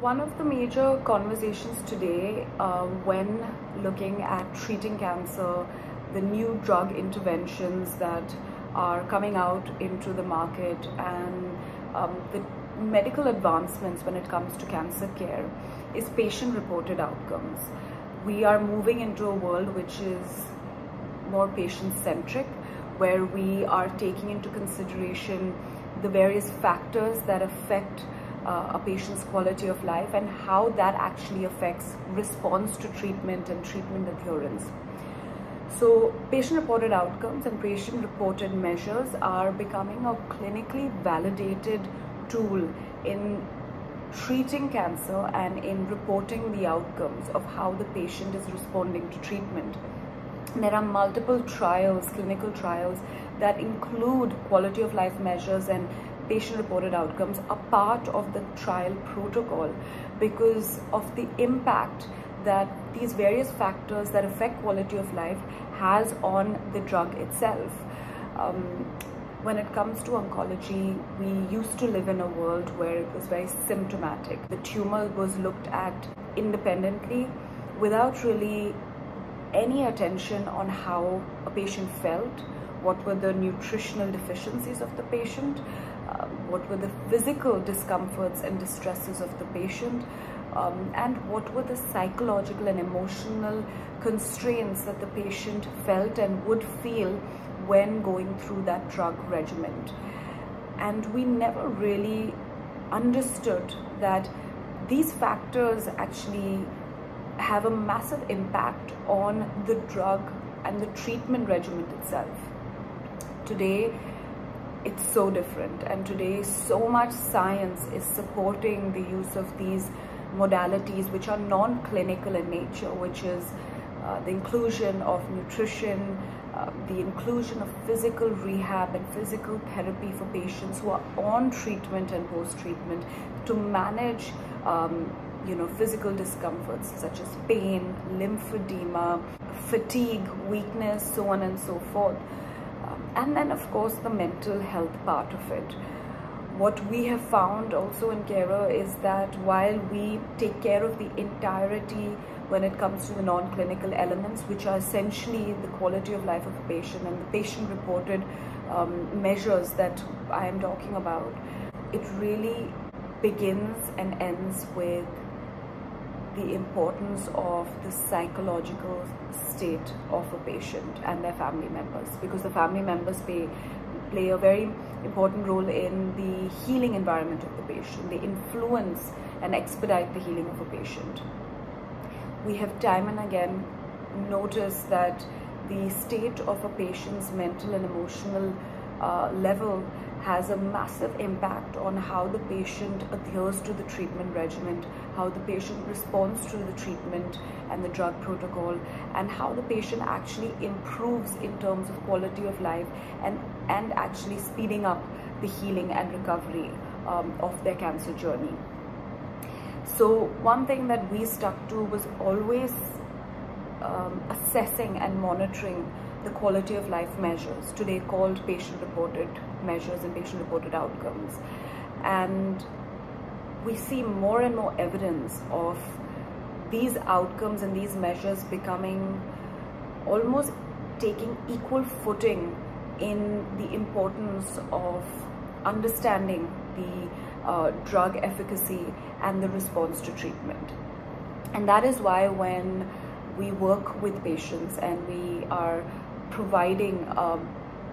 one of the major conversations today uh, when looking at treating cancer, the new drug interventions that are coming out into the market and um, the medical advancements when it comes to cancer care is patient reported outcomes. We are moving into a world which is more patient centric where we are taking into consideration the various factors that affect uh, a patient's quality of life and how that actually affects response to treatment and treatment adherence. So patient-reported outcomes and patient-reported measures are becoming a clinically validated tool in treating cancer and in reporting the outcomes of how the patient is responding to treatment. There are multiple trials, clinical trials, that include quality of life measures and patient reported outcomes are part of the trial protocol because of the impact that these various factors that affect quality of life has on the drug itself. Um, when it comes to oncology, we used to live in a world where it was very symptomatic. The tumor was looked at independently without really any attention on how a patient felt, what were the nutritional deficiencies of the patient, what were the physical discomforts and distresses of the patient, um, and what were the psychological and emotional constraints that the patient felt and would feel when going through that drug regimen. And we never really understood that these factors actually have a massive impact on the drug and the treatment regimen itself. Today, it's so different, and today, so much science is supporting the use of these modalities which are non clinical in nature, which is uh, the inclusion of nutrition, uh, the inclusion of physical rehab and physical therapy for patients who are on treatment and post treatment to manage um, you know, physical discomforts such as pain, lymphedema, fatigue, weakness, so on and so forth. And then, of course, the mental health part of it. What we have found also in Carer is that while we take care of the entirety when it comes to the non-clinical elements, which are essentially the quality of life of a patient and the patient-reported um, measures that I am talking about, it really begins and ends with the importance of the psychological state of a patient and their family members because the family members pay, play a very important role in the healing environment of the patient. They influence and expedite the healing of a patient. We have time and again noticed that the state of a patient's mental and emotional uh, level has a massive impact on how the patient adheres to the treatment regimen, how the patient responds to the treatment and the drug protocol, and how the patient actually improves in terms of quality of life and, and actually speeding up the healing and recovery um, of their cancer journey. So one thing that we stuck to was always um, assessing and monitoring the quality of life measures, today called patient reported measures and patient reported outcomes. And we see more and more evidence of these outcomes and these measures becoming almost taking equal footing in the importance of understanding the uh, drug efficacy and the response to treatment. And that is why when we work with patients and we are providing a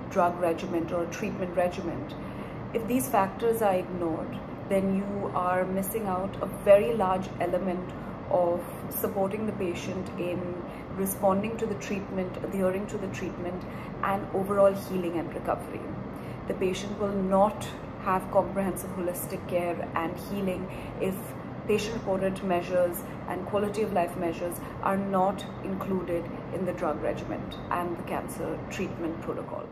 drug regimen or a treatment regimen, if these factors are ignored, then you are missing out a very large element of supporting the patient in responding to the treatment, adhering to the treatment, and overall healing and recovery. The patient will not have comprehensive holistic care and healing if patient-reported measures and quality of life measures are not included in the drug regimen and the cancer treatment protocol.